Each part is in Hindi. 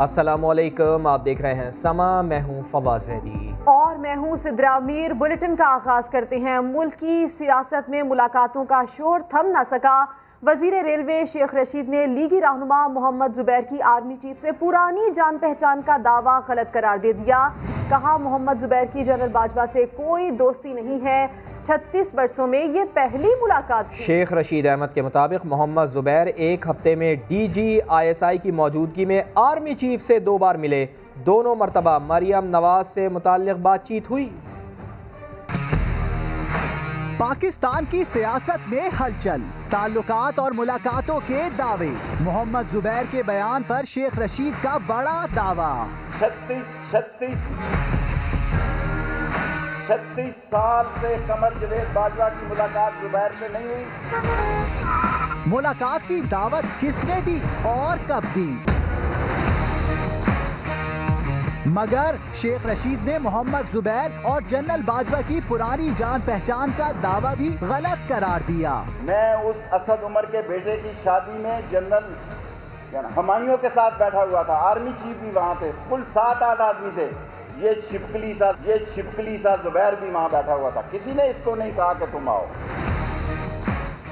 असलकुम आप देख रहे हैं समा, मैं हूँ फवाज जहरी। और मैं हूँ सिद्रा मीर बुलेटिन का आगाज़ करते हैं मुल्क की सियासत में मुलाकातों का शोर थम ना सका। वज़ीर रेलवे शेख रशीद ने लीगी रहनुमा मोहम्मद जुबैर की आर्मी चीफ से पुरानी जान पहचान का दावा गलत करार दे दिया। कहा, मोहम्मद जुबैर की जनरल बाजवा से कोई दोस्ती नहीं है। छत्तीस वर्षों में ये पहली मुलाकात शेख रशीद अहमद के मुताबिक मोहम्मद जुबैर एक हफ़्ते में D G I S I की मौजूदगी में आर्मी चीफ से दो बार मिले। दोनों मरतबा मरियम नवाज़ से मुतल बातचीत हुई। पाकिस्तान की सियासत में हलचल ताल्लुकात और मुलाकातों के दावे। मोहम्मद जुबैर के बयान पर शेख रशीद का बड़ा दावा। छत्तीस छत्तीस छत्तीस साल से कमर जवेद बाजवा की मुलाकात जुबैर से नहीं हुई। मुलाकात की दावत किसने दी और कब दी? मगर शेख रशीद ने मोहम्मद जुबैर और जनरल बाजवा की पुरानी जान पहचान का दावा भी गलत करार दिया। मैं उस असद उमर के बेटे की शादी में जनरल हमायूं के साथ बैठा हुआ था। आर्मी चीफ भी वहाँ थे, कुल सात आठ आदमी थे। ये छिपकली सा, ये छिपकली सा जुबैर भी वहाँ बैठा हुआ था। किसी ने इसको नहीं कहा कि तुम आओ।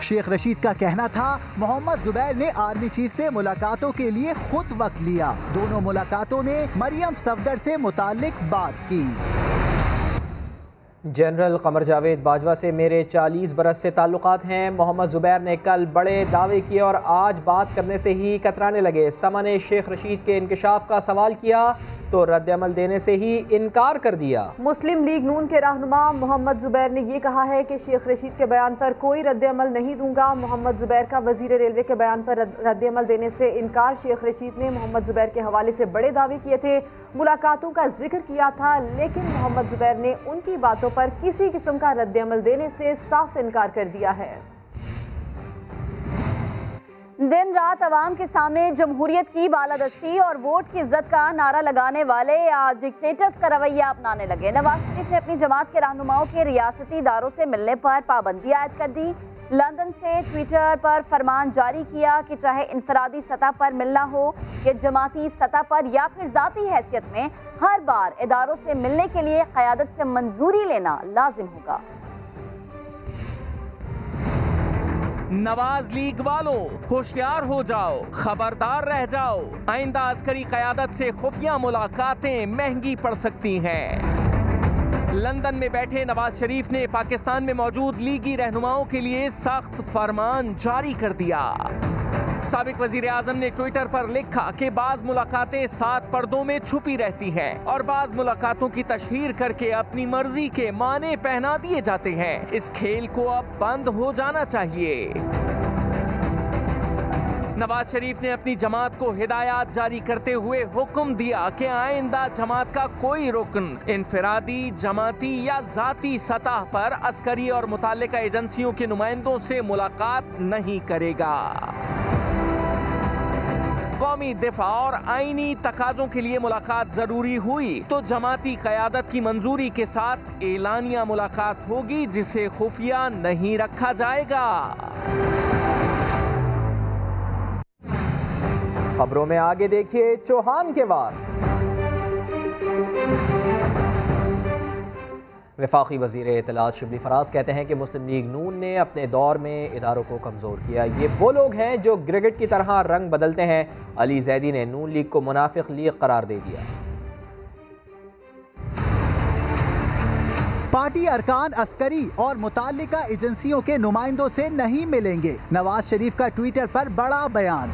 शेख रशीद का कहना था, मोहम्मद जुबैर ने आर्मी चीफ से मुलाकातों के लिए खुद वक्त लिया। दोनों मुलाकातों में मरियम सफदर से मुतालिक बात की। जनरल कमर जावेद बाजवा से मेरे 40 बरस से ताल्लुकात हैं। मोहम्मद ज़ुबैर ने कल बड़े दावे किए और आज बात करने से ही कतराने लगे। समा ने शेख रशीद के इंकशाफ का सवाल किया। तो रद्द अमल देने से ही इनकार कर दिया। मुस्लिम लीग नून के रहनुमा मोहम्मद जुबैर ने यह कहा है कि शेख रशीद के बयान पर कोई रद्द अमल नहीं दूँगा। मोहम्मद जुबैर का वज़ीर रेलवे के बयान पर रद्द अमल देने से इनकार शेख रशीद ने मोहम्मद जुबैर के हवाले से बड़े दावे किए थे। मुलाकातों का ज़िक्र किया था, लेकिन मोहम्मद जुबैर ने उनकी बातों पर किसी किस्म का रद्द अमल देने से साफ़ इनकार कर दिया है। दिन रात आवाम के सामने जमहूरियत की बालादस्ती और वोट की इज़्ज़त का नारा लगाने वाले डिक्टेटर्स का रवैया अपनाने लगे। नवाज़ शरीफ ने अपनी जमात के रहनुमाओं के रियासती इदारों से मिलने पर पाबंदी आयद कर दी। लंदन से ट्विटर पर फरमान जारी किया कि चाहे इनफरादी सतह पर मिलना हो या जमाती सतह पर या फिर ज़ाती हैसियत में, हर बार इदारों से मिलने के लिए क़्यादत से मंजूरी लेना लाजिम होगा। नवाज़ लीग वालों, होशियार हो जाओ, खबरदार रह जाओ। आइंदा अस्करी क्यादत से खुफिया मुलाकातें महँगी पड़ सकती हैं। लंदन में बैठे नवाज़ शरीफ ने पाकिस्तान में मौजूद लीगी रहनुमाओं के लिए सख्त फरमान जारी कर दिया। सबक वज़ीर आज़म ने ट्विटर पर लिखा कि बाज मुलाकातें सात पर्दों में छुपी रहती हैं और बाज मुलाकातों की तशहर करके अपनी मर्ज़ी के माने पहना दिए जाते हैं। इस खेल को अब बंद हो जाना चाहिए। नवाज़ शरीफ ने अपनी जमात को हिदायत जारी करते हुए हुक्म दिया कि आइंदा जमात का कोई रुकन, इनफरादी, जमाती या जाती सतह पर अस्करी और मुतल एजेंसियों के नुमाइंदों से मुलाकात नहीं करेगा। कौमी दिफा और आईनी तकाजों के लिए मुलाकात ज़रूरी हुई। तो जमाती क्यादत की मंजूरी के साथ एलानिया मुलाकात होगी, जिसे खुफिया नहीं रखा जाएगा। खबरों में आगे देखिए, चौहान के वार वफाकी वज़ीर इतलात शिबली फराज कहते हैं कि मुस्लिम लीग नून ने अपने दौर में इदारों को कमज़ोर किया। ये वो लोग हैं जो क्रिकेट की तरह रंग बदलते हैं। अली जैदी ने नून लीग को मुनाफिक लीग करार दे दिया। पार्टी अरकान अस्करी और मुतल एजेंसियों के नुमाइंदों से नहीं मिलेंगे। नवाज़ शरीफ का ट्विटर पर बड़ा बयान।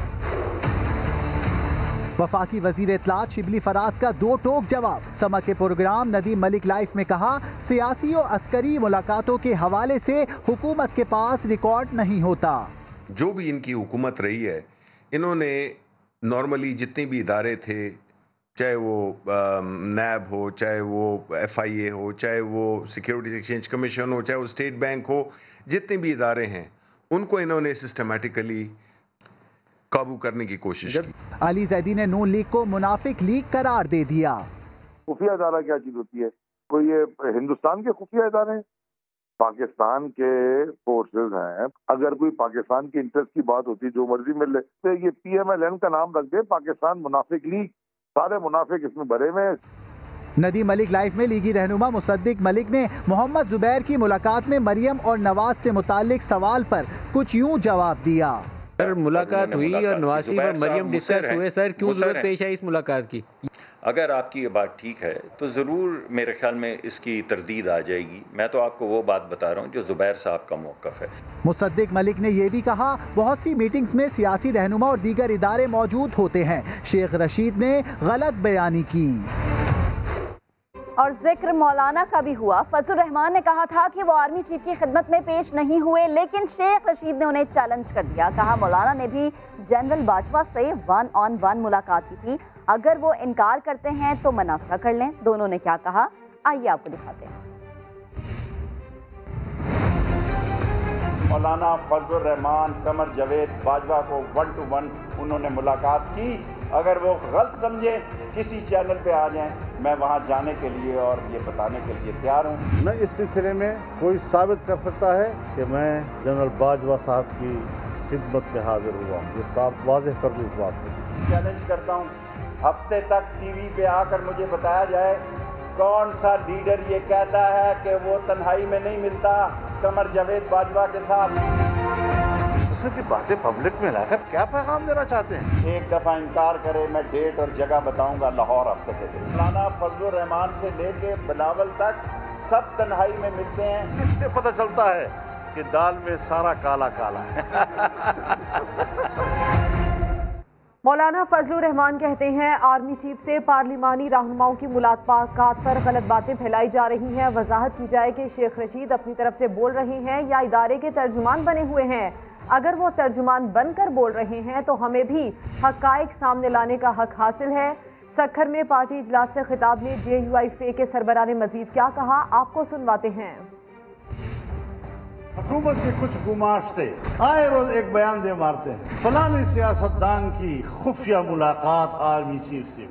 वफाकी वज़ीर इतलात शिबली फराज का दो टोक जवाब। समा के प्रोग्राम, नदीम मलिक लाइफ में कहा, सियासी और अस्करी मुलाकातों के हवाले से हुकूमत के पास रिकॉर्ड नहीं होता। जो भी इनकी हुकूमत रही है, इन्होंने नॉर्मली जितने भी इदारे थे, चाहे वो नैब हो, चाहे वो एफ़ आई ए हो, चाहे वो सिक्योरिटीज एक्सचेंज कमीशन हो, चाहे वो स्टेट बैंक हो, जितने भी इदारे हैं, उनको इन्होंने सिस्टमेटिकली काबू करने की कोशिश की। अली जैदी ने नून लीग को मुनाफिक लीग करार दे दिया। खुफिया अदारा क्या चीज़ होती है? कोई ये हिंदुस्तान के खुफिया अदारे पाकिस्तान के फोर्सेस हैं। अगर कोई पाकिस्तान के इंटरेस्ट की बात होती जो मर्ज़ी मिल ले तो ये पीएमएलएन का नाम रख दे पाकिस्तान मुनाफिक लीग। सारे मुनाफिक इसमें भरे हुए नदी मलिक लाइफ में लीगी रहनुमा मुसद्दिक मलिक ने मोहम्मद जुबैर की मुलाकात में मरियम और नवाज़ से मुतालिक सवाल पर कुछ यूँ जवाब दिया। सर मुलाकात हुई और नवाज़ शरीफ और मरियम डिस्कस हुए सर क्यों ज़रूरत पेश आई इस मुलाकात की? अगर आपकी ये बात ठीक है तो ज़रूर मेरे ख्याल में इसकी तरदीद आ जाएगी। मैं तो आपको वो बात बता रहा हूँ जो ज़ुबैर साहब का मौक़ है। मुसद्दिक मलिक ने यह भी कहा बहुत सी मीटिंग्स में सियासी रहनुमा और दीगर इदारे मौजूद होते हैं। शेख रशीद ने गलत बयानी की। और ज़िक्र मौलाना का भी हुआ। फजल रहमान ने कहा था कि वो आर्मी चीफ की खिदमत में पेश नहीं हुए, लेकिन शेख रशीद ने उन्हें चैलेंज कर दिया। कहा मौलाना ने भी जनरल बाजवा से वन ऑन वन मुलाकात की थी। अगर वो इनकार करते हैं तो मनासरा कर लें। दोनों ने क्या कहा? आइए आपको दिखाते हैं। मौलाना फजल रहमान, कमर जवेद बाजवा को वन टू वन उन्होंने मुलाकात की। अगर वो गलत समझे किसी चैनल पे आ जाएँ मैं वहाँ जाने के लिए और ये बताने के लिए तैयार हूँ। न इस सिलसिले में कोई साबित कर सकता है कि मैं जनरल बाजवा साहब की खिदमत में हाजिर हुआ ये साफ़ वाजह कर दूँ इस बात को चैलेंज करता हूँ। हफ़्ते तक टीवी पे आकर मुझे बताया जाए कौन सा लीडर ये कहता है कि वो तन्हाई में नहीं मिलता कमर जावेद बाजवा के साथ। किस्म की बातें पब्लिक में लाकर क्या पैगाम देना चाहते हैं? एक दफ़ा इनकार करे मैं डेट और जगह बताऊँगा लाहौर हफ़्ते के दिन। मौलाना फजल रहमान से लेके बिलावल तक सब तन्हाई में मिलते हैं। इससे पता चलता है कि दाल में सारा काला काला है? मौलाना फजलुर रहमान कहते हैं आर्मी चीफ से पार्लिमानी रहनुमाओं की मुलाकात पर गलत बातें फैलाई जा रही हैं। वजाहत की जाए कि शेख रशीद अपनी तरफ़ से बोल रहे हैं या इदारे के तर्जुमान बने हुए हैं। अगर वो तर्जुमान बनकर बोल रहे हैं तो हमें भी हकाइक सामने लाने का हक हासिल है। सखर में पार्टी इजलास से खिताब में जे यू आई फे के सरबरा ने मजीद क्या कहा, आपको सुनवाते हैं। हुकूमत के कुछ गुमाश्ते आए रोज एक बयान दे मारते हैं। फलानी सियासतदान की खुफिया मुलाकात आर्मी चीफ से।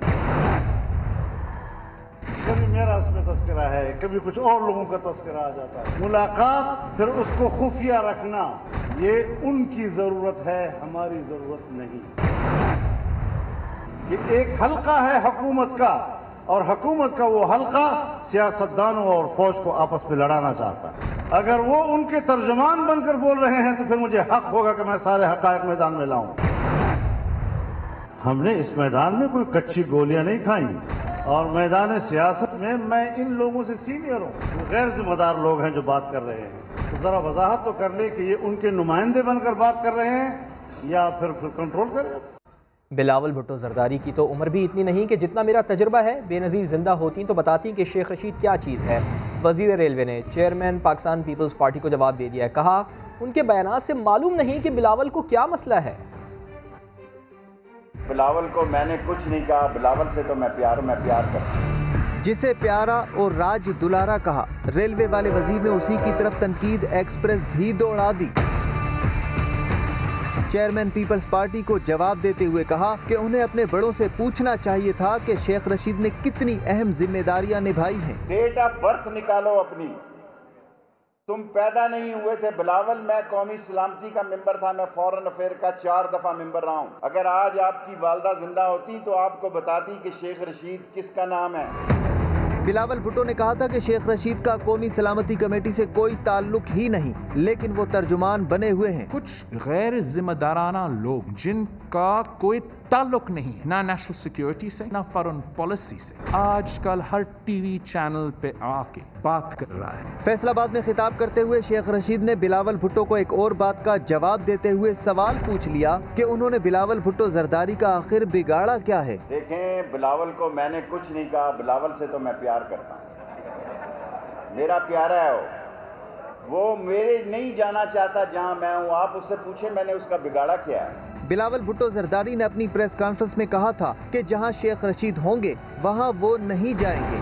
कभी मेरा उसमें तस्करा है, कभी कुछ और लोगों का तस्करा आ जाता है। मुलाकात, फिर उसको खुफिया रखना। ये उनकी ज़रूरत है, हमारी ज़रूरत नहीं। ये एक हल्का है हकूमत का, और हुकूमत का वो हल्का सियासतदानों और फौज को आपस में लड़ाना चाहता है। अगर वो उनके तर्जमान बनकर बोल रहे हैं तो फिर मुझे हक होगा कि मैं सारे हकायक मैदान में लाऊं। हमने इस मैदान में कोई कच्ची गोलियाँ नहीं खाई। और मैदान सियासत में मैं इन लोगों से सीनियर हूँ। गैर जिम्मेदार लोग हैं जो बात कर रहे हैं। तो ज़रा वजाहत तो कर ले कि ये उनके नुमाइंदे बनकर बात कर रहे हैं या फिर फिर कंट्रोल करें बिलावल भुट्टो जरदारी की तो उम्र भी इतनी नहीं कि जितना मेरा तजर्बा है, बेनज़ीर ज़िंदा होती तो बताती कि शेख रशीद क्या चीज़ है। वज़ीर रेलवे ने चेयरमैन पाकिस्तान पीपल्स पार्टी को जवाब दे दिया कहा, उनके बयान से मालूम नहीं कि बिलावल को क्या मसला है। बिलावल को मैंने कुछ नहीं कहा। बिलावल से तो मैं प्यार मैं प्यार करता जिसे प्यारा और राज दुलारा कहा। रेलवे वाले वज़ीर ने उसी की तरफ़ तनकीद एक्सप्रेस भी दौड़ा दी। चेयरमैन पीपल्स पार्टी को जवाब देते हुए कहा कि उन्हें अपने बड़ों से पूछना चाहिए था कि शेख रशीद ने कितनी अहम जिम्मेदारियाँ निभाई हैं। डेट ऑफ़ बर्थ निकालो अपनी। तुम पैदा नहीं हुए थे बिलावल मैं कौमी सलामती का मेंबर था मैं फॉरेन अफेयर का चार दफ़ा मेंबर रहा हूँ। अगर आज आपकी वालदा ज़िंदा होती तो आपको बताती कि शेख रशीद किसका नाम है। बिलावल भुट्टो ने कहा था कि शेख रशीद का कौमी सलामती कमेटी से कोई ताल्लुक ही नहीं लेकिन वो तर्जुमान बने हुए हैं। कुछ गैर जिम्मेदाराना लोग जिनका कोई ताल्लुक नहीं है ना नेशनल सिक्योरिटी से ना फॉरेन पॉलिसी से। आजकल हर टीवी चैनल पे आके बात कर रहा है। फैसलाबाद में खिताब करते हुए शेख रशीद ने बिलावल भुट्टो को एक और बात का जवाब देते हुए सवाल पूछ लिया कि उन्होंने बिलावल भुट्टो जरदारी का आखिर बिगाड़ा क्या है? देखें बिलावल को मैंने कुछ नहीं कहा बिलावल से तो मैं प्यार करता हूँ। मेरा प्यारा है वो। वो मेरे नहीं जाना चाहता जहाँ मैं हूँ। आप उससे पूछे मैंने उसका बिगाड़ा क्या है? बिलावल भुट्टो जरदारी ने अपनी प्रेस कॉन्फ्रेंस में कहा था कि जहाँ शेख रशीद होंगे, वहाँ वो नहीं जाएँगे।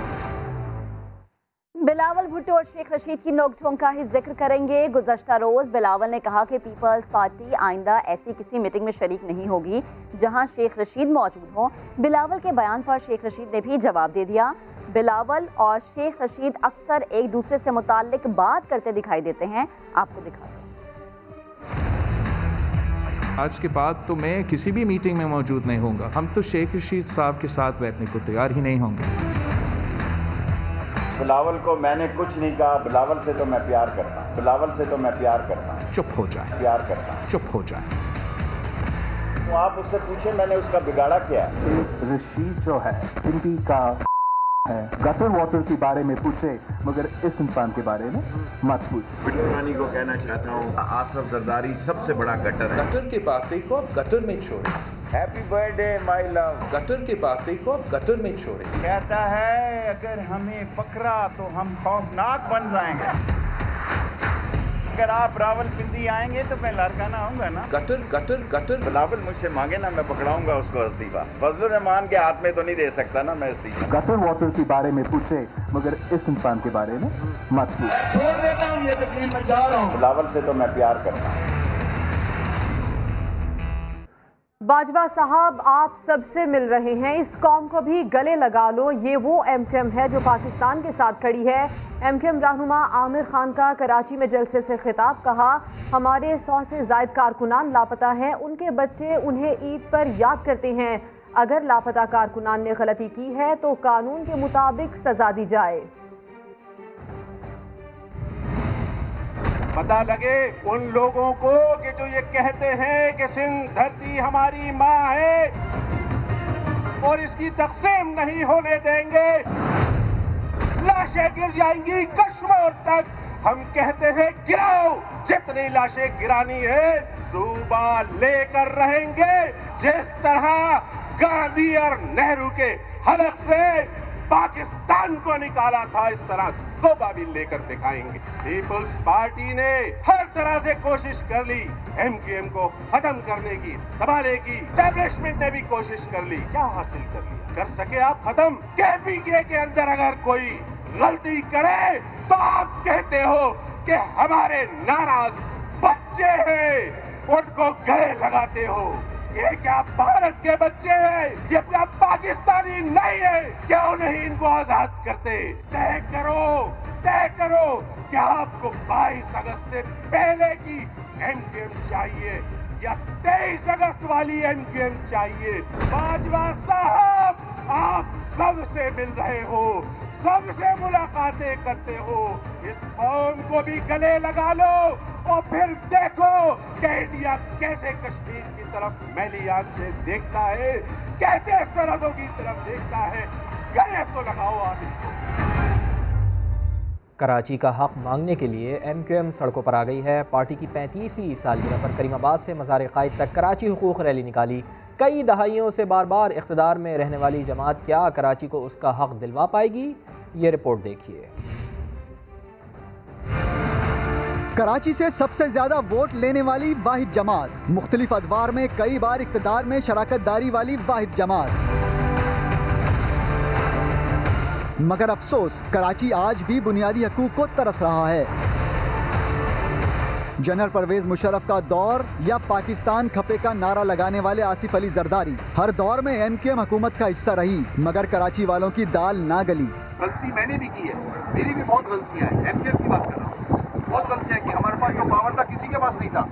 बिलावल भुट्टो और शेख रशीद की नोकझोंक का ही ज़िक्र करेंगे। गुजशत रोज बिलावल ने कहा कि पीपल्स पार्टी आइंदा ऐसी किसी मीटिंग में शरीक नहीं होगी, जहाँ शेख रशीद मौजूद हों। बिलावल के बयान पर शेख रशीद ने भी जवाब दे दिया। बिलावल और शेख रशीद अक्सर एक दूसरे से मुतालिक बात करते दिखाई देते हैं। आपको दिखा आज के बाद तो मैं किसी भी मीटिंग में मौजूद नहीं होऊँगा। हम तो शेख रशीद साहब के साथ बैठने को तैयार ही नहीं होंगे। बिलावल को मैंने कुछ नहीं कहा। बिलावल से तो मैं प्यार करता हूँ। बिलावल से तो मैं प्यार करता हूँ। चुप हो जाए। प्यार करता हूँ। चुप हो जाए। तो आप उससे पूछे मैंने उसका बिगाड़ा क्या है? रशीद जो है इनकी का है। गटर वाटर के बारे में पूछे मगर इस इंसान के बारे में मत पूछ। पानी को कहना चाहता हूँ आसफ जरदारी सबसे बड़ा गटर है। गटर के बातें को आप गटर में छोड़े। Happy birthday my love gutter के बातें को आप गटर में छोड़े। कहता है अगर हमें पकड़ा तो हम खौफनाक बन जाएँगे। अगर आप रावल पिंडी आएँगे तो मैं लारकाना आऊँगा ना। गटर गटर गटर बिलावल मुझसे मांगे ना मैं पकड़ाऊँगा उसको इस्तीफा। फजल रहमान के हाथ में तो नहीं दे सकता ना मैं इस्तीफा। गटर वाटर के बारे में पूछे मगर इस इंसान के बारे में मत पूछ। बिलावल से तो मैं प्यार करता हूँ। बाजवा साहब, आप सबसे मिल रहे हैं। इस कॉम को भी गले लगा लो। ये वो एम क्यू एम है जो पाकिस्तान के साथ खड़ी है। एम क्यू एम रहनुमा आमिर खान का कराची में जलसे से खिताब कहा, हमारे सौ से जायद कारकुनान लापता हैं। उनके बच्चे उन्हें ईद पर याद करते हैं। अगर लापता कारकुनान ने गलती की है तो कानून के मुताबिक सजा दी जाए। पता लगे उन लोगों को कि जो ये कहते हैं कि सिंध धरती हमारी माँ है और इसकी तकसीम नहीं होने देंगे। लाशें गिर जाएँगी कश्मीर तक। हम कहते हैं, गिराओ, जितनी लाशें गिरानी है, सूबा लेकर रहेंगे। जिस तरह गांधी और नेहरू के हलक से पाकिस्तान को निकाला था इस तरह सोबा भी लेकर दिखाएँगे। पीपुल्स पार्टी ने हर तरह से कोशिश कर ली। एमक्यूएम को खत्म करने की, दबाने की एस्टेब्लिशमेंट ने भी कोशिश कर ली। क्या हासिल कर लिया? कर सके आप खत्म? केपीके के अंदर अगर कोई गलती करे तो आप कहते हो कि हमारे नाराज़ बच्चे हैं, उनको गले लगाते हो। ये क्या भारत के बच्चे हैं? ये क्या पाकिस्तानी नहीं है? क्यों नहीं इनको आज़ाद करते? तय करो तय करो क्या आपको 22 अगस्त से पहले की एमकेएम चाहिए या 23 अगस्त वाली एमकेएम चाहिए। बाजवा साहब, आप सबसे मिल रहे हो, सबसे मुलाकातें करते हो। इस कौम को भी गले लगा लो और फिर देखो कि इंडिया कैसे कश्मीर तरफ़ मैली आँख से देखता है, कैसे सरहदों की तरफ़ देखता है, गले तो लगाओ आदमी कराची का हक मांगने के लिए एम क्यू एम सड़कों पर आ गई है। पार्टी की पैंतीसवीं सालगिरह पर करीमाबाद से मज़ार कायद तक कराची हकूक रैली निकाली। कई दहाइयों से बार बार इकतदार में रहने वाली जमात क्या कराची को उसका हक दिलवा पाएगी? ये रिपोर्ट देखिए। कराची से सबसे ज़्यादा वोट लेने वाली वाहिद जमात मुख्तलिफ़ अदवार में कई बार इकतदार में शराकत दारी वाली वाहिद जमात मगर अफसोस, कराची आज भी बुनियादी हकूक को तरस रहा है। जनरल परवेज मुशर्रफ का दौर या पाकिस्तान खपे का नारा लगाने वाले आसिफ अली जरदारी। हर दौर में एम क्यू एम हुकूमत का हिस्सा रही, मगर कराची वालों की दाल ना गली। गलती मैंने भी की है। मेरी भी बहुत गलतियाँ हैं। एम की बात कर रहा हूँ। बहुत गलतियाँ की हमारे पास जो पावर था, किसी के पास नहीं था।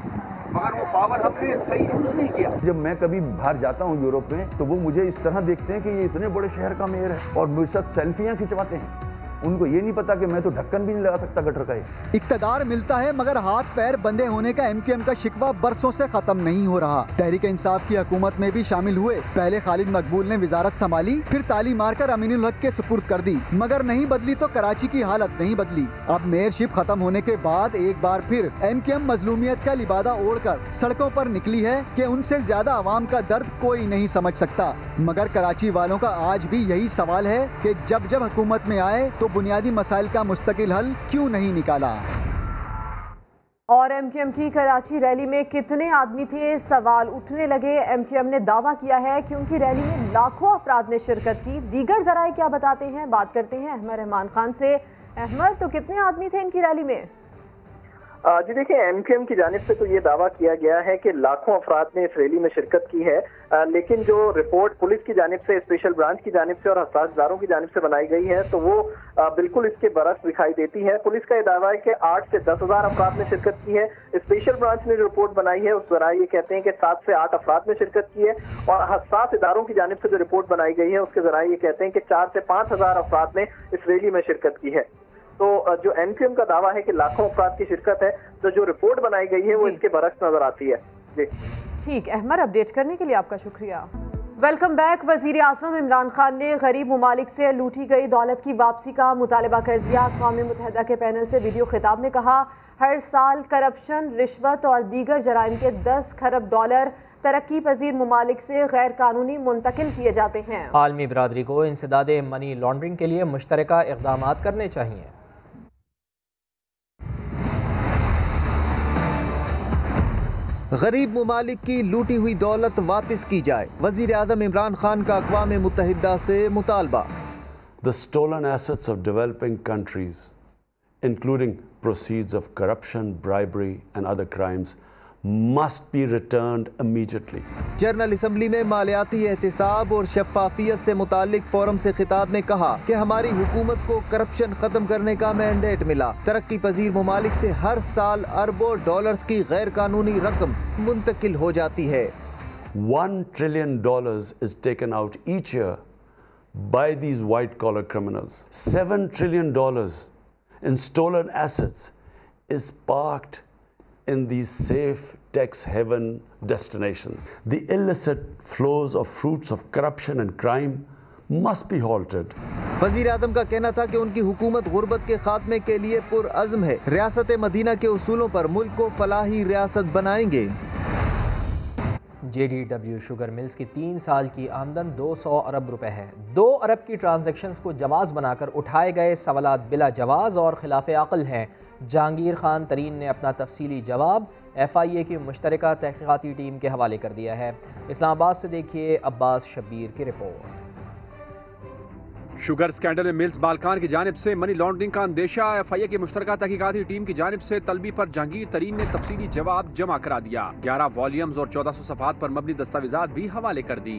मगर वो पावर हमने सही यूज़ नहीं किया। जब मैं कभी बाहर जाता हूँ यूरोप में तो वो मुझे इस तरह देखते हैं कि ये इतने बड़े शहर का मेयर है और मेरे साथ सेल्फियाँ खिंचवाते हैं। उनको ये नहीं पता कि मैं तो ढक्कन भी नहीं लगा सकता गटर का इकतदार मिलता है, मगर हाथ पैर बंदे होने का एम का शिकवा बरसों से खत्म नहीं हो रहा। तहरीक इंसाफ की हुकूमत में भी शामिल हुए। पहले खालिद मकबूल ने वजारत संभाली, फिर ताली मारकर अमीनुल हक के सुपुर्द कर दी। मगर नहीं बदली तो कराची की हालत नहीं बदली। अब मेयरशिप खत्म होने के बाद एक बार फिर एम के एम मजलूमियत का लिबादा ओढ़कर सड़कों पर निकली है कि उनसे ज़्यादा आवाम का दर्द कोई नहीं समझ सकता। मगर कराची वालों का आज भी यही सवाल है कि जब जब हुकूमत में आए तो बुनियादी मसाइल का मुस्तकिल हल क्यों नहीं निकाला? और एमक्यूएम की कराची रैली में कितने आदमी थे? सवाल उठने लगे। एम के एम ने दावा किया है कि उनकी रैली में लाखों अफराद ने शिरकत की। दीगर जराए क्या बताते हैं? बात करते हैं अहमद रहमान खान से। अहमद तो कितने आदमी थे इनकी रैली में? जी देखिए एम क्यू एम की जानब से तो ये दावा किया गया है कि लाखों अफराद ने इस रैली में शिरकत की है। आ, लेकिन जो रिपोर्ट पुलिस की जानब से स्पेशल ब्रांच की जानब से और हसासदारों की जानब से बनाई गई है तो वो आ, बिल्कुल इसके बरस दिखाई देती है। पुलिस का यह दावा है कि आठ से दस हज़ार अफराद ने शिरकत की है। स्पेशल ब्रांच ने जो रिपोर्ट बनाई है उस जरा ये कहते हैं कि सात से आठ अफराद ने शिरकत की है और हसास इदारों की जानब से जो रिपोर्ट बनाई गई है उसके जरा ये कहते हैं कि चार से पाँच हज़ार अफराद ने इस रैली में शिरकत की है। तो जो एनपीएम का दावा है कि लाखों अफराद की शिरकत है तो जो रिपोर्ट बनाई गई है वो इसके बरक्स नज़र आती है। जी। ठीक अहमद अपडेट करने के लिए आपका शुक्रिया। वेलकम बैक वज़ीर अजम इमरान खान ने गरीब ममालिक से लूटी गई दौलत की वापसी का मुतालबा कर दिया। अकवा मुतहदा के पैनल से वीडियो खिताब में कहा हर साल करप्शन रिश्वत और दीगर जराइम के दस खरब डॉलर तरक्की पजीर ममालिक से गैर कानूनी मुंतकिल किए जाते हैं। आलमी बरदरी को इंसदाद मनी लॉन्ड्रिंग के लिए मुश्तर इकदाम करने चाहिए। गरीब ममालिक की लूटी हुई दौलत वापस की जाए। वज़ीर अजम इमरान खान का अकवा मुतहदा से मुतालबा। The stolen assets of developing countries including proceeds of corruption bribery and other crimes must be returned immediately. General Assembly में मालियाती एहतसाब और शफाफियत से मुतालिक फोरम से खिताब में कहा कि हमारी हुकूमत को करप्शन खत्म करने का मैंडेट मिला तरक्की पजीर ममालिक से हर साल अरबों डॉलर की गैर कानूनी रकम मुंतकिल हो जाती है one trillion dollars is taken out each year by these white collar criminals. Seven trillion dollars in stolen assets is parked in these safe tax haven destinations. The illicit flows of fruits of corruption and crime must be halted. वज़ीर आज़म का कहना था कि उनकी हुकूमत गुर्बत के खात्मे के लिए पुरज़म है रियासत मदीना के उसूलों पर मुल्क को फलाही रियासत बनाएँगे J D W sugar mills की तीन साल की आमदन 200 अरब रुपए है। दो अरब की ट्रांजेक्शन्स को जवाज बनाकर उठाए गए सवाल बिला जवाज और खिलाफ अकल हैं। जहांगीर खान तरीन ने अपना तफसीली जवाब एफ़ आई ए की मुश्तरक तहकीकती टीम के हवाले कर दिया है। इस्लामाबाद से देखिए अब्बास शबीर की रिपोर्ट। शुगर स्कैंडल में मिल्स बालकान की जानब से मनी लॉन्ड्रिंग का अंदेशा एफ़ आई ए की मुश्तर तहकीकती टीम की जानब से तलबी पर जहांगीर तरीन ने तफसीली जवाब जमा करा दिया। ग्यारह वॉल्यूम्स और चौदह सौ सफात पर मबनी दस्तावेजात भी हवाले कर दी।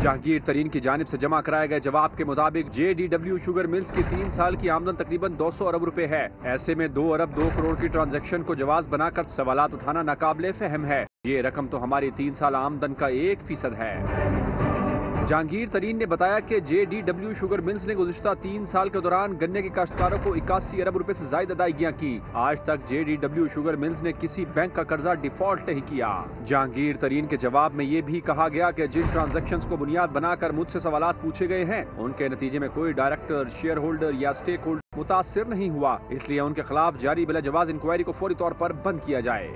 जहांगीर तरीन की जानब से जमा कराए गए जवाब के मुताबिक J D W sugar mills की तीन साल की आमदन तकरीबन 200 अरब रुपए है। ऐसे में दो अरब दो करोड़ की ट्रांजैक्शन को जवाब बनाकर सवाल उठाना नाकाबले फहम है। ये रकम तो हमारी तीन साल आमदन का एक फ़ीसद है। जहांगीर तरीन ने बताया कि J D W sugar mills ने गुजशत तीन साल के दौरान गन्ने के काश्तकारों को इक्यासी अरब रुपए से ज़्यादा अदायगियाँ की। आज तक J D W sugar mills ने किसी बैंक का कर्जा डिफ़ॉल्ट नहीं किया। जहांगीर तरीन के जवाब में ये भी कहा गया कि जिन ट्रांजेक्शन को बुनियाद बनाकर मुझसे सवाल पूछे गए हैं, उनके नतीजे में कोई डायरेक्टर शेयर होल्डर या स्टेक होल्डर मुतासर नहीं हुआ, इसलिए उनके खिलाफ जारी बिला जवाज इंक्वायरी को फौरी तौर पर बंद किया जाए।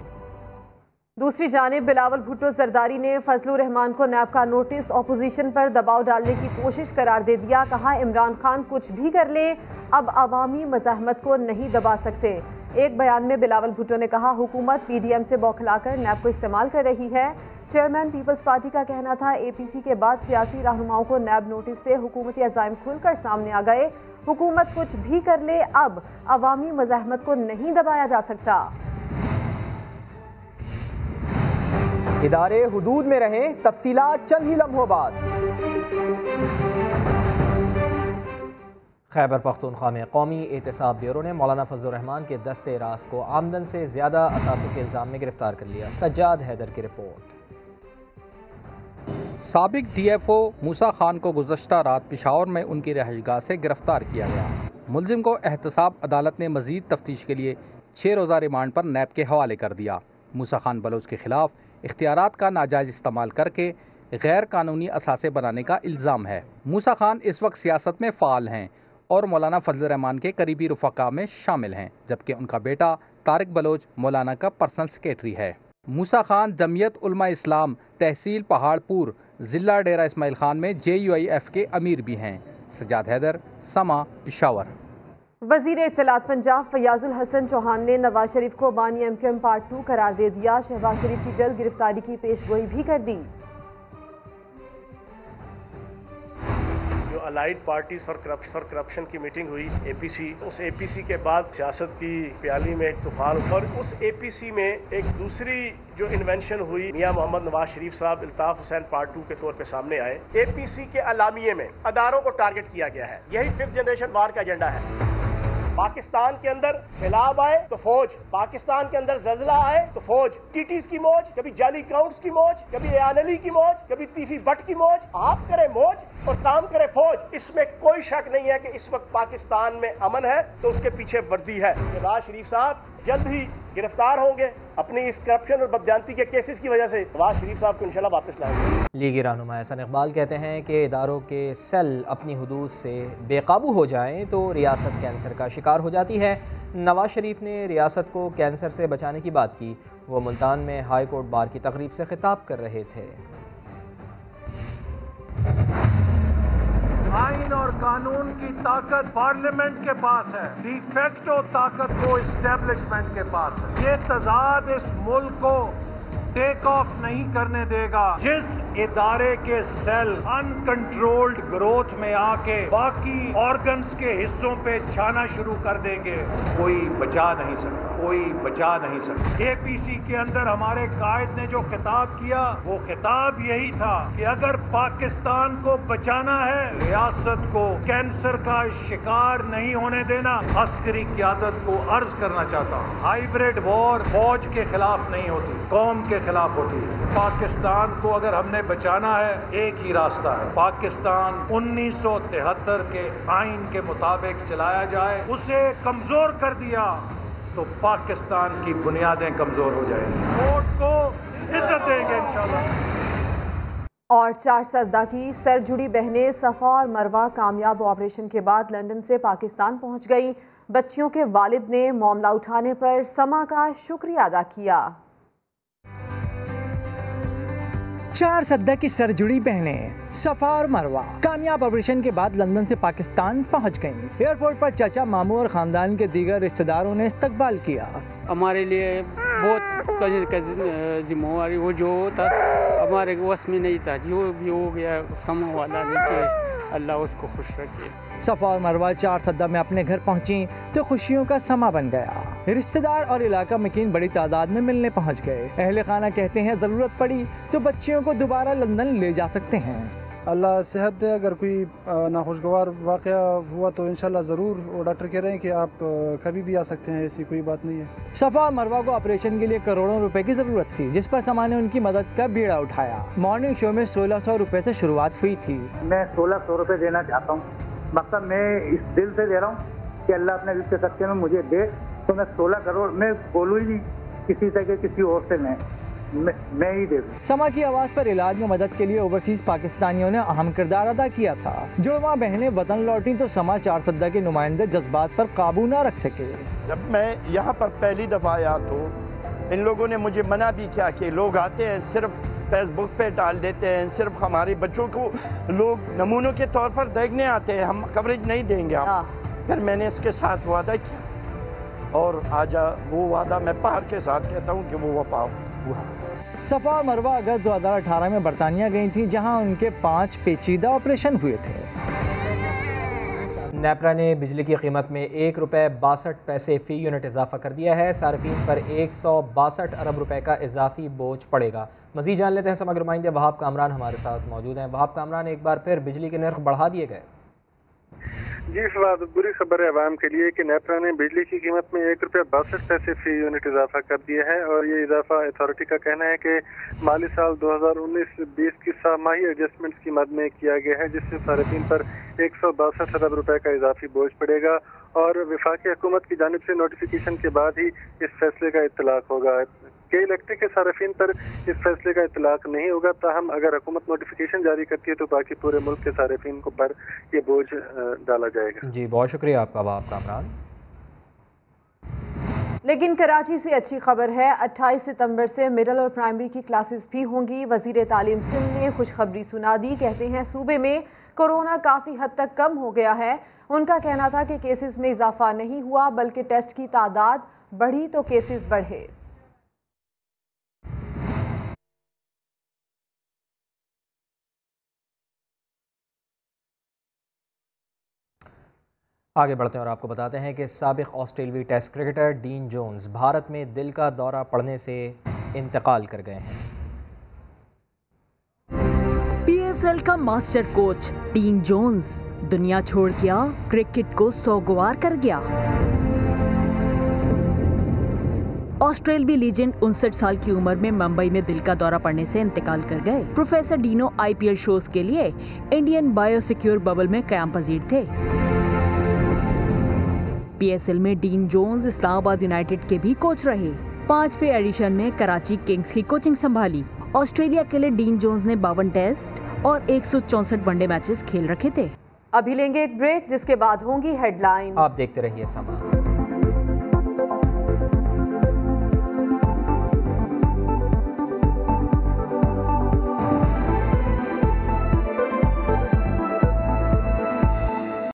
दूसरी जानब, बिलावल भुट्टो जरदारी ने फजलुर रहमान को नैब का नोटिस अपोजिशन पर दबाव डालने की कोशिश करार दे दिया। कहा, इमरान खान कुछ भी कर ले, अब अवामी मजामत को नहीं दबा सकते। एक बयान में बिलावल भुट्टो ने कहा, हुकूमत पी डी एम से बौखलाकर नैब को इस्तेमाल कर रही है। चेयरमैन पीपल्स पार्टी का कहना था ए पी सी के बाद सियासी रहनुमाओं को नैब नोटिस से हुकूमती अजायम खुलकर सामने आ गए। हुकूमत कुछ भी कर ले, अब अवामी मजामत को नहीं दबाया जा सकता। इदारे हदूद में रहें तफसीलात चंद ही लम्हों बाद। खैबर पख्तूनख्वा में कौमी एहतसाब ब्यूरो ने मौलाना फजलरहमान के दस्ते रास को आमदन से ज़्यादा असासों के इल्ज़ाम में गिरफ़्तार कर लिया। सज्जाद हैदर की रिपोर्ट। सबक D F O Musa Khan को गुजशत रात पिशावर में उनकी रहायशगाह से गिरफ़्तार किया गया। मुलजिम को एहतसाब अदालत ने मजीद तफ्तीश के लिए छः रोज़ा रिमांड पर नैब के हवाले कर दिया। मूसा खान बलोच के खिलाफ इख्तियार का नाजायज़ इस्तेमाल करके गैर कानूनी असासे बनाने का इल्ज़ाम है। मूसा खान इस वक्त सियासत में फ़ाल हैं और मौलाना फजल रहमान के करीबी रफ़ा में शामिल हैं, जबकि उनका बेटा तारिक बलोच मौलाना का पर्सनल सेक्रेटरी है। मूसा खान जमीयत उलमा इस्लाम तहसील पहाड़पुर, ज़िला डेरा इसमाइल खान में जे यू आई एफ़ के अमीर भी हैं। सजाद हैदर, समा, पिशावर। वज़ीर इतलात पंजाब फयाजुल हसन चौहान ने नवाज़ शरीफ को बानी M Q M part two करार दे दिया। शहबाज शरीफ की जल्द गिरफ्तारी की पेश गोई भी कर दी। जो allied parties for corruption for corruption की मीटिंग हुई एपीसी उस एपीसी के बाद सियासत की प्याली में एक तूफ़ान और उस एपीसी में एक दूसरी जो इन्वेंशन हुई, मियाँ मोहम्मद नवाज़ शरीफ साहब अल्ताफ हुसैन पार्ट टू के तौर पे सामने आए। एपीसी के अलामिये में अदारों को टारगेट किया गया है। यही फिफ्थ जनरेशन वार का एजेंडा है। पाकिस्तान के अंदर सैलाब आए तो फौज पाकिस्तान के अंदर जलजला आए तो फौज टीटीस की मौज, कभी जाली क्राउड की मौज, कभी एयानली की मौज, कभी तीफी भट की मौज। आप करे मौज और काम करे फौज। इसमें कोई शक नहीं है कि इस वक्त पाकिस्तान में अमन है तो उसके पीछे वर्दी है। नवाज़ शरीफ साहब जल्द ही गिरफ़्तार होंगे अपनी इस करप्शन और बदयांती के केसेस की वजह से। नवाज़ शरीफ साहब को इंशाल्लाह वापस लाएँगे लीगी रहनुमा एहसन इकबाल कहते हैं कि इदारों के सेल अपनी हदूद से बेकाबू हो जाएँ तो रियासत कैंसर का शिकार हो जाती है। नवाज़ शरीफ ने रियासत को कैंसर से बचाने की बात की। वो मुल्तान में हाई कोर्ट बार की तकरीब से खिताब कर रहे थे। आइन और कानून की ताकत पार्लियामेंट के पास है। डिफेक्टो ताकत को इस्टेब्लिशमेंट के पास है। ये तजाद इस मुल्क को टेक ऑफ़ नहीं करने देगा। जिस इदारे के सेल अनकंट्रोल्ड ग्रोथ में आके बाकी ऑर्गन्स के हिस्सों पे छाना शुरू कर देंगे, कोई बचा नहीं सकता। कोई बचा नहीं सकता। एपीसी के अंदर हमारे कायद ने जो खिताब किया, वो खिताब यही था कि अगर पाकिस्तान को बचाना है, रियासत को कैंसर का शिकार नहीं होने देना, अस्करी क्यादत को अर्ज़ करना चाहता हूँ। हाइब्रिड वॉर फौज के खिलाफ नहीं होती, कौम के खिलाफ होती है। पाकिस्तान को अगर हमने बचाना है, एक ही रास्ता है। पाकिस्तान 1973 के आइन के मुताबिक चलाया जाए, उसे कमज़ोर कर दिया। तो पाकिस्तान की बुनियादें कमज़ोर हो जाएँगी। वोट को इज़्ज़त देंगे और चार सरदा की सर जुड़ी बहनें सफ़ा और मरवा कामयाब ऑपरेशन के बाद लंदन से पाकिस्तान पहुँच गई। बच्चियों के वालिद ने मामला उठाने पर समा का शुक्रिया अदा किया। चार सद्दा की सरजुड़ी बहने सफ़ा और मरवा। कामयाब ऑपरेशन के बाद लंदन से पाकिस्तान पहुँच गईं। एयरपोर्ट पर चाचा मामू और खानदान के दीगर रिश्तेदारों ने इस्तकबाल किया। हमारे लिए बहुत जिम्मेवारी, वो जो था, हमारे वश में नहीं था। जो भी हो गया समूह वाला अल्लाह उसको खुश रखे। सफ़ा और मरवा चार सद्दा में अपने घर पहुँची तो खुशियों का समा बन गया। रिश्तेदार और इलाका मकिन बड़ी तादाद में मिलने पहुँच गए। अहल खाना कहते हैं, ज़रूरत पड़ी तो बच्चियों को दोबारा लंदन ले जा सकते हैं। अल्लाह सेहत दे अगर कोई नाखुशगवार वाक़ हुआ तो इंशाल्लाह ज़रूर वो डॉक्टर कह रहे हैं कि आप कभी भी आ सकते हैं ऐसी कोई बात नहीं है। सफ़ा और मरवा को ऑपरेशन के लिए करोड़ों रुपए की ज़रूरत थी जिस पर समा ने उनकी मदद का बीड़ा उठाया। मॉर्निंग शो में सोलह सौ रुपए से शुरुआत हुई थी। मैं सोलह सौ रुपये देना चाहता हूँ। मतलब मैं इस दिल से दे रहा हूँ कि अल्लाह अपने रिश्ते सच्चे में मुझे दे तो मैं सोलह करोड़ मैं बोलूँ ही नहीं किसी तरह किसी और से मैं। मैं ही दे समा की आवाज़ पर इलाज में मदद के लिए ओवरसीज पाकिस्तानियों ने अहम किरदार अदा किया था। जुड़वा बहनें वतन लौटी तो समा चार सद्दा के नुमाइंदे जज्बात पर काबू ना रख सके। जब मैं यहाँ पर पहली दफ़ा आया तो इन लोगों ने मुझे मना भी किया कि लोग आते हैं सिर्फ़ फेसबुक पे डाल देते हैं सिर्फ़ हमारे बच्चों को लोग नमूनों के तौर पर देखने आते हैं हम कवरेज नहीं देंगे आप। फिर मैंने इसके साथ वादा किया और आज वो वादा मैं पहाड़ के साथ कहता हूँ कि वो वफा हुआ। सफ़ा मरवा अगस्त 2018 में बरतानिया गई थी, जहाँ उनके पाँच पेचीदा ऑपरेशन हुए थे। नेपरा ने बिजली की कीमत में एक रुपये बासठ पैसे फ़ी यूनिट इजाफा कर दिया है। सार्फिन पर एक सौ बासठ अरब रुपए का इजाफी बोझ पड़ेगा। मजीद जान लेते हैं समग्र नुमाइंदे वहाब कामरान हमारे साथ मौजूद हैं। वहाब कामरान एक बार फिर बिजली के नर्ख बढ़ा दिए गए। जी फवाद बुरी खबर है आवाम के लिए कि नेपरा ने बिजली की कीमत में एक रुपया बासठ पैसे फ़ी यूनिट इजाफा कर दिया है और ये इजाफा अथॉरिटी का कहना है कि माली साल 2019-20 की सामाही एडजस्टमेंट की मद में किया गया है, जिससे सार्फिन पर एक सौ बासठ अरब रुपये का इजाफी बोझ पड़ेगा और विफाकी हुकूमत की जानब से नोटिफिकेशन के बाद ही इस फैसले का इतलाक होगा। कई इलेक्ट्रिक के सार्फिन पर इस फैसले का इतलाक नहीं होगा ताहम अगर हुकूमत नोटिफिकेशन जारी करती है तो बाकी पूरे मुल्क के सार्फिन को पर ये बोझ डाला जाएगा। जी बहुत शुक्रिया आपका वाब कामरान। लेकिन कराची से अच्छी खबर है 28 सितंबर से मिडिल और प्राइमरी की क्लासेस भी होंगी। वज़ीर तालीम सिंह ने खुशखबरी सुना दी कहते हैं सूबे में कोरोना काफ़ी हद तक कम हो गया है। उनका कहना था कि केसेस में इजाफा नहीं हुआ बल्कि टेस्ट की तादाद बढ़ी तो केसेस बढ़े। आगे बढ़ते हैं और आपको बताते हैं कि सबक ऑस्ट्रेलवी test cricketer Dean Jones Bharat में दिल का दौरा पड़ने से इंतकाल कर गए हैं। पीएसएल का मास्टर कोच डीन जोन्स, दुनिया छोड़ गया, क्रिकेट को सौगवार कर गया। ऑस्ट्रेलवी लीजेंड उनसठ साल की उम्र में मुंबई में दिल का दौरा पड़ने से इंतकाल कर गए। प्रोफेसर डीनो आईपीएल शोज़ के लिए इंडियन बायोसिक्योर बबल में क्याम पजीर थे। पीएसएल में डीन जोन्स इस्लामाबाद यूनाइटेड के भी कोच रहे। पांचवे एडिशन में कराची किंग्स की कोचिंग संभाली। ऑस्ट्रेलिया के लिए डीन जोन्स ने बावन टेस्ट और एक सौ चौंसठ वनडे मैचेस खेल रखे थे। अभी लेंगे एक ब्रेक जिसके बाद होंगी हेडलाइन आप देखते रहिए समा